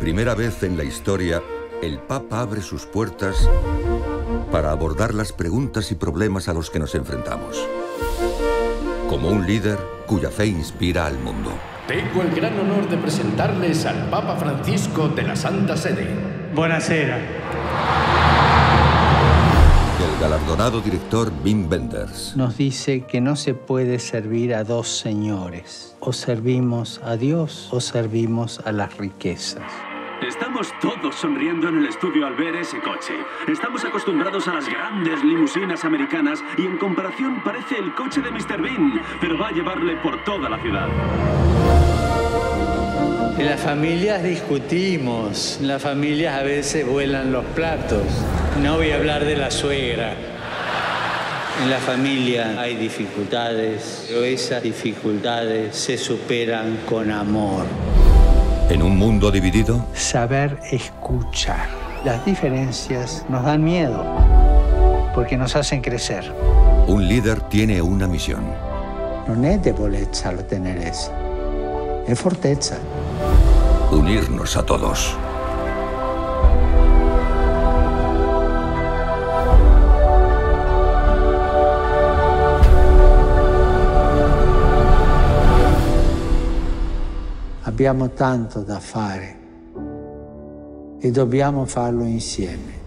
primera vez en la historia, el Papa abre sus puertas para abordar las preguntas y problemas a los que nos enfrentamos. Como un líder cuya fe inspira al mundo. Tengo el gran honor de presentarles al Papa Francisco de la Santa Sede. Buonasera. El galardonado director Wim Wenders. Nos dice que no se puede servir a dos señores. O servimos a Dios o servimos a las riquezas. Estamos todos sonriendo en el estudio al ver ese coche. Estamos acostumbrados a las grandes limusinas americanas y en comparación parece el coche de Mr. Bean, pero va a llevarle por toda la ciudad. En las familias discutimos, en las familias a veces vuelan los platos. No voy a hablar de la suegra. En la familia hay dificultades, pero esas dificultades se superan con amor. En un mundo dividido, Saber escuchar. Las diferencias nos dan miedo porque nos hacen crecer. un líder tiene una misión. Non è debolezza la tenerezza, è fortezza. Unirnos a todos. Abbiamo tanto da fare e dobbiamo farlo insieme.